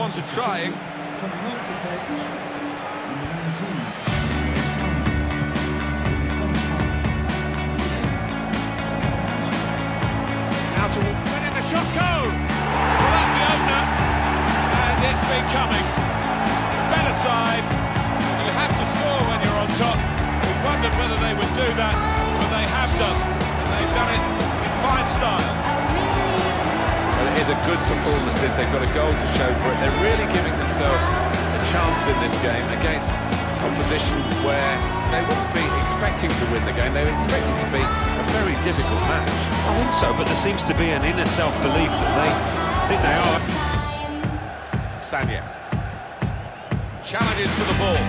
wanted trying. Now to win in the shot go! Well, that's the opener, and it's been coming. Better side, you have to score when you're on top. We wondered whether they would do that, but they have done, and they've done it in fine style. Well, it is a good performance, this. They've got a goal to show for it. They're really giving themselves a chance in this game against opposition where they wouldn't be expecting to win the game. They were expecting to be a very difficult match. I think so, but there seems to be an inner self-belief that they think they are. Sagna. Challenges for the ball.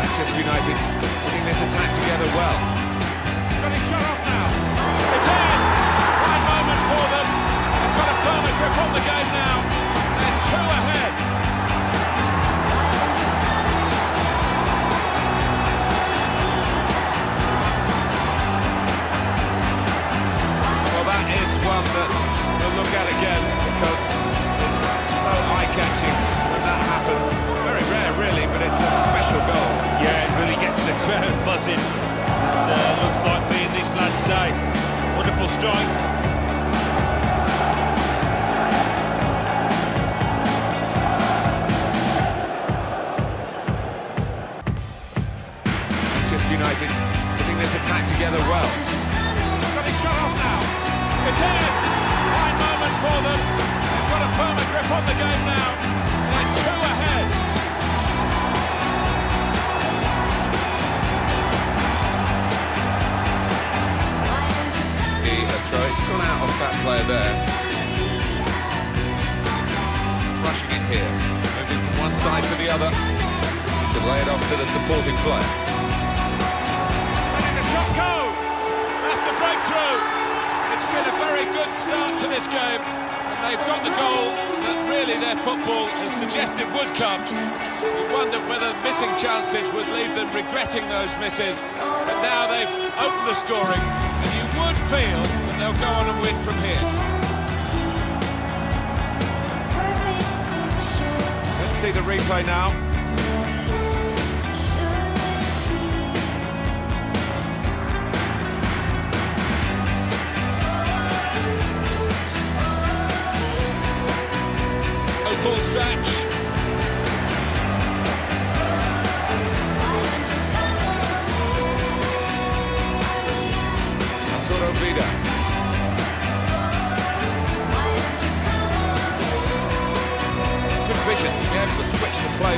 Manchester United putting this attack together well. Buzzing. And, uh, looks like being this lad's day. Wonderful strike. Manchester United putting this attack together well. Got his shot off now. It's in! Fine moment for them. They've got a firmer grip on the game now. A gone out off that player there. Rushing it here. Moving from one side to the other. To lay it off to the supporting player. Letting the shot go! That's the breakthrough! It's been a very good start to this game. And they've got the goal that really their football has suggested would come. You wondered whether missing chances would leave them regretting those misses. But now they've opened the scoring, and would they'll go on and win from here. Let's see the replay now. No full stretch.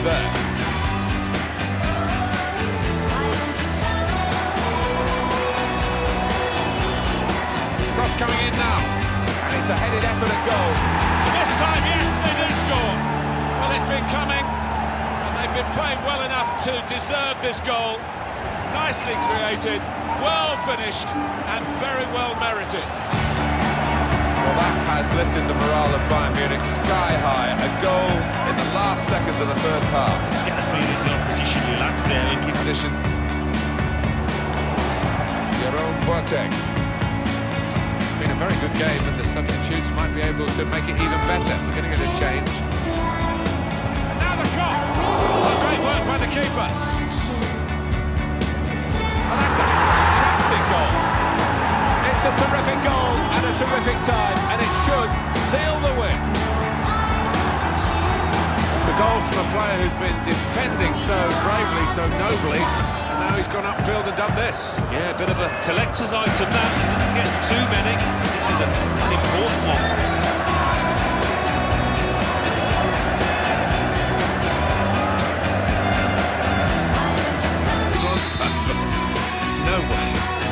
There. Cross coming in now. And it's a headed effort at goal. This time, yes, they do score. Well, it's been coming. And they've been playing well enough to deserve this goal. Nicely created, well finished, and very well merited. Well, that has lifted the morale of Bayern Munich sky high. A goal in the last seconds of the first half. Just get the feeling the opposition relaxed there in keep Position. Jerome Boateng. It's been a very good game, and the substitutes might be able to make it even better. We're going to get a change. Player who's been defending so bravely, so nobly, and now he's gone upfield and done this. Yeah, a bit of a collector's item that. He doesn't get too many. This is an important one. No way.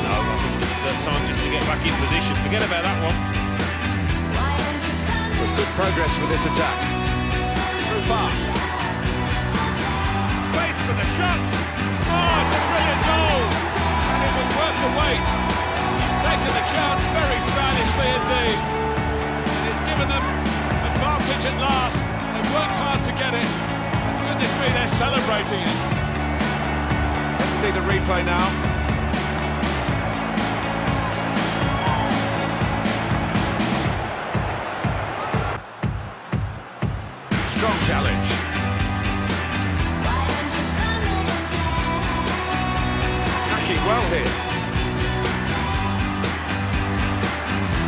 No, I think this is a time just to get back in position. Forget about that one. There's good progress with this attack. Through. Space for the shot. Oh, it's a brilliant goal. And it was worth the wait. He's taken the chance very stylishly indeed. And it's given them advantage at last. They've worked hard to get it. Goodness me, they're celebrating it. Let's see the replay now. Strong challenge. Well here.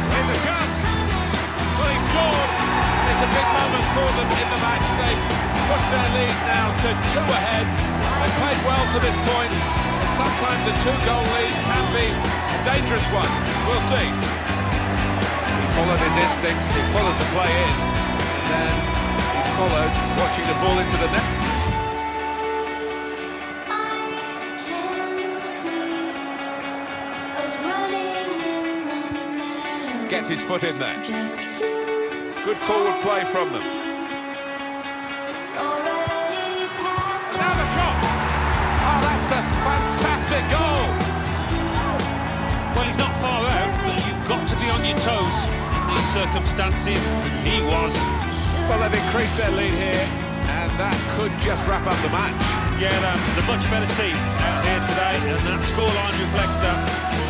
Here's a chance. Well, he scored. It's a big moment for them in the match. They push their lead now to two ahead. They played well to this point. point, and sometimes a two-goal lead can be a dangerous one. We'll see. He followed his instincts, he followed the play in, and then he followed watching the ball into the net. Gets his foot in there. Good forward play from them. Now the shot! Oh, that's a fantastic goal! Well, he's not far out, but you've got to be on your toes in these circumstances. He was. Well, they've increased their lead here, and that could just wrap up the match. Yeah, they're a much better team out here today, and that scoreline reflects that.